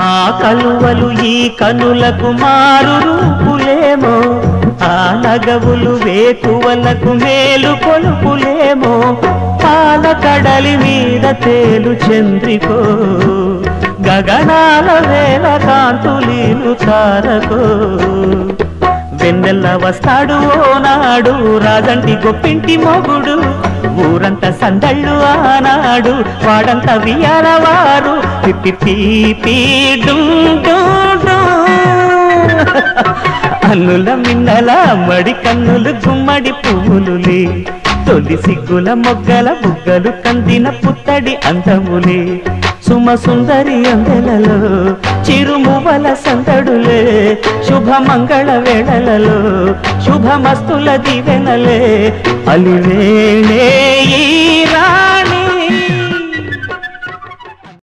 ఆ కలువలు ఈ కనులకు మారు రూపులేమో ఆ నగవులు వేకువలకు మేలు కొలుపులేమో పాల కడలి మీద తేలు చంద్రికో గగనాల వేల కాంతులీలు తారకో. వెన్నెల్ల వస్తాడు ఓనాడు రాజంటి గొప్పింటి మొగుడు ఊరంతా సందళ్ళు ఆనాడు వాడంతా వియాలవారు పిప్పి పీ పీ అన్నుల మిన్నల మడి కన్నులు గుమ్మడి పువ్వులులే. తొలి సిగ్గుల మొగ్గల బుగ్గలు కందిన పుత్తడి అందములే సుమ సుందరి అందెలలో చిరుమువల సందడులే. శుభమంగళ వేళలలో శుభమస్తుల దీవెనలే అలివేణే ఈ